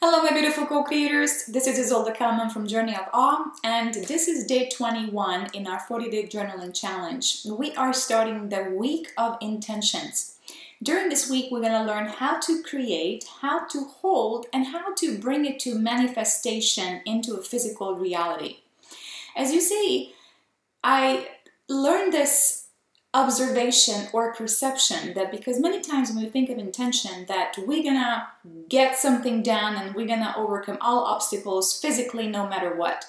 Hello, my beautiful co-creators. This is Isolde Kelman from Journey of Awe, and this is day 21 in our 40-day journaling challenge. We are starting the week of intentions. During this week, we're going to learn how to create, how to hold, and how to bring it to manifestation into a physical reality. As you see, I learned this observation or perception that because many times when we think of intention that we're gonna get something done and we're gonna overcome all obstacles physically no matter what.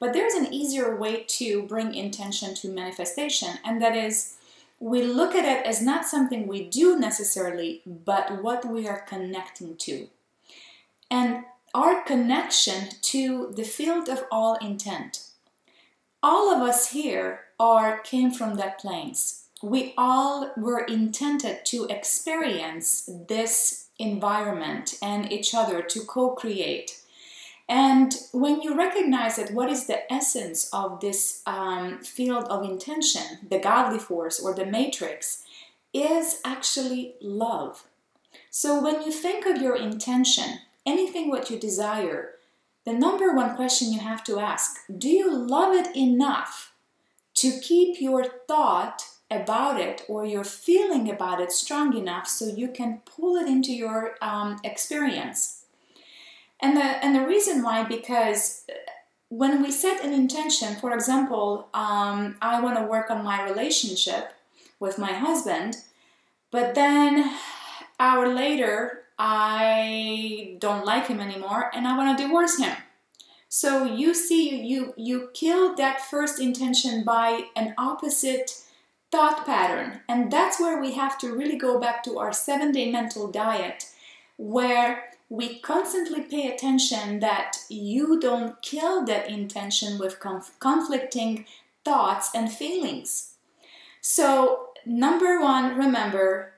But there's an easier way to bring intention to manifestation and that is we look at it as not something we do necessarily but what we are connecting to. And our connection to the field of all intent. All of us here are came from that place. We all were intended to experience this environment and each other to co-create. And when you recognize that what is the essence of this um, field of intention, the godly force or the matrix, is actually love. So when you think of your intention, anything what you desire, the number one question you have to ask, do you love it enough to keep your thought about it or your feeling about it strong enough so you can pull it into your um, experience? And the, and the reason why, because when we set an intention, for example, um, I want to work on my relationship with my husband, but then hour later I don't like him anymore and I want to divorce him. So you see, you, you kill that first intention by an opposite thought pattern. And that's where we have to really go back to our seven day mental diet, where we constantly pay attention that you don't kill that intention with conf conflicting thoughts and feelings. So, number one, remember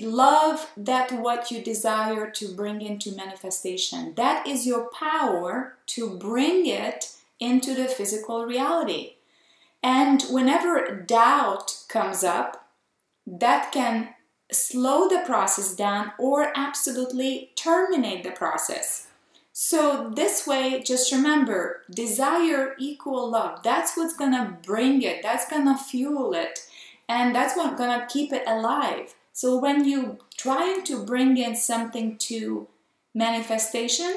love that what you desire to bring into manifestation. That is your power to bring it into the physical reality. And whenever doubt comes up, that can slow the process down or absolutely terminate the process. So this way, just remember, desire equal love. That's what's gonna bring it. That's gonna fuel it. And that's what's gonna keep it alive. So when you trying to bring in something to manifestation,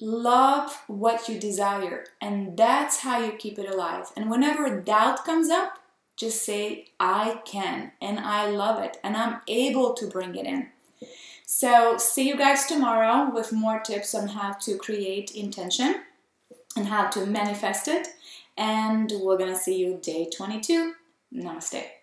love what you desire and that's how you keep it alive. And whenever doubt comes up, just say I can and I love it and I'm able to bring it in. So see you guys tomorrow with more tips on how to create intention and how to manifest it. And we're gonna see you day 22. Namaste.